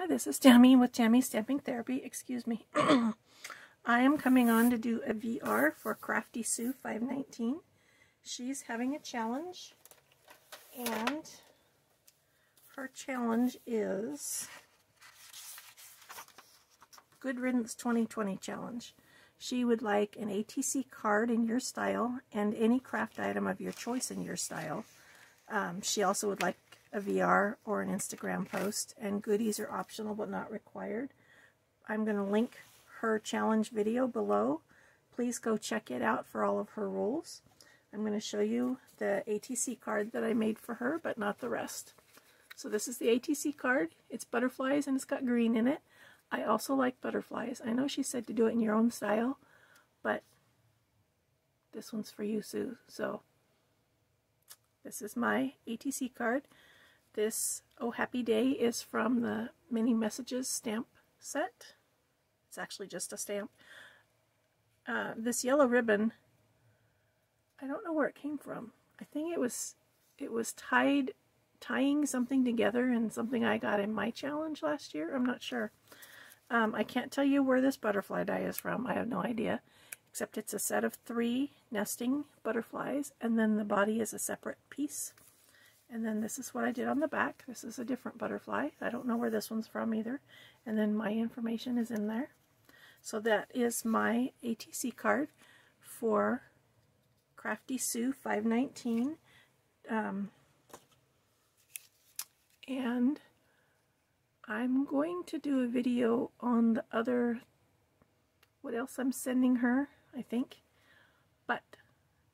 Hi, this is Tami with Tami Stamping Therapy. Excuse me. I am coming on to do a VR for Crafty Sue 519. She's having a challenge, and her challenge is Good Riddance 2020 Challenge. She would like an ATC card in your style and any craft item of your choice in your style. Um, she also would like a VR or an Instagram post, and goodies are optional but not required. I'm going to link her challenge video below. Please go check it out for all of her rules. I'm going to show you the ATC card that I made for her, but not the rest. So this is the ATC card. It's butterflies and it's got green in it. I also like butterflies. I know she said to do it in your own style, but this one's for you, Sue. So this is my ATC card. This Oh Happy Day is from the Mini Messages stamp set. It's actually just a stamp. Uh, this yellow ribbon, I don't know where it came from. I think it was it was tied tying something together and something I got in my challenge last year. I'm not sure. Um, I can't tell you where this butterfly die is from. I have no idea. Except it's a set of three nesting butterflies and then the body is a separate piece. And then this is what I did on the back. This is a different butterfly. I don't know where this one's from either. And then my information is in there. So that is my ATC card for Crafty Sue 519. Um, and I'm going to do a video on the other, what else I'm sending her, I think. But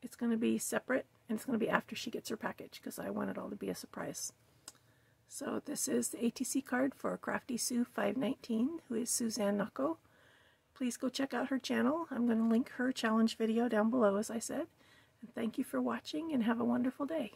it's going to be separate and it's going to be after she gets her package because I want it all to be a surprise. So this is the ATC card for Crafty Sue 519, who is Suzanne Nocco. Please go check out her channel. I'm going to link her challenge video down below, as I said. And thank you for watching and have a wonderful day.